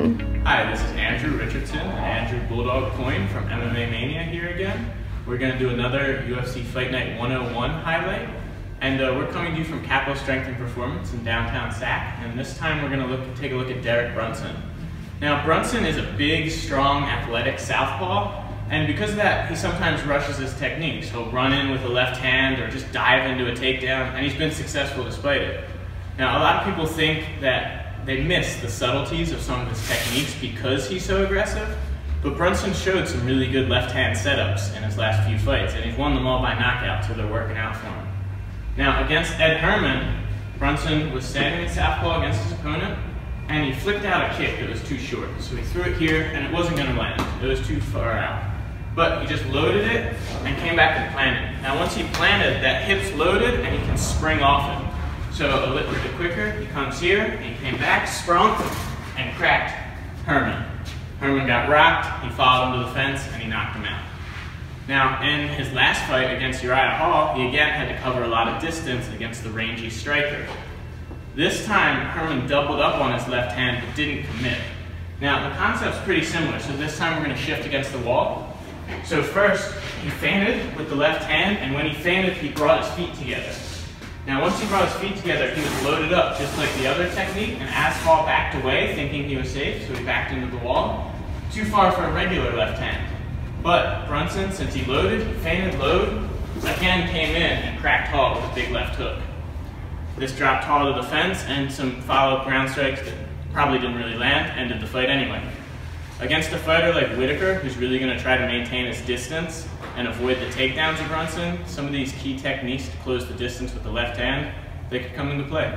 Hi, this is Andrew Richardson and Andrew Bulldog Coyne from MMA Mania here again. We're going to do another UFC Fight Night 101 highlight. And uh, we're coming to you from Capital Strength and Performance in downtown Sac. And this time we're going to look, take a look at Derek Brunson. Now, Brunson is a big, strong, athletic southpaw. And because of that, he sometimes rushes his techniques. He'll run in with a left hand or just dive into a takedown, and he's been successful despite it. Now, a lot of people think that they miss the subtleties of some of his techniques because he's so aggressive. But Brunson showed some really good left hand setups in his last few fights, and he's won them all by knockout, so they're working out for him. Now, against Ed Herman, Brunson was standing in southpaw against his opponent, and he flicked out a kick that was too short. So he threw it here, and it wasn't going to land. It was too far out. But he just loaded it and came back and planted. Now, once he planted, that hip's loaded, and he can spring off it. So a little bit quicker, he comes here, he came back, sprung, and cracked Herman. Herman got rocked, he followed him to the fence, and he knocked him out. Now, in his last fight against Uriah Hall, he again had to cover a lot of distance against the rangy striker. This time, Herman doubled up on his left hand, but didn't commit. Now, the concept's pretty similar, so this time we're going to shift against the wall. So first, he feinted with the left hand, and when he feinted, he brought his feet together. Now once he brought his feet together, he was loaded up just like the other technique, and Asphalt backed away thinking he was safe, so he backed into the wall. Too far for a regular left hand. But Brunson, since he loaded, he feinted load, again came in and cracked Hall with a big left hook. This dropped Hall to the fence, and some follow-up ground strikes that probably didn't really land, ended the fight anyway. Against a fighter like Whittaker, who's really going to try to maintain his distance and avoid the takedowns of Brunson, some of these key techniques to close the distance with the left hand, they could come into play.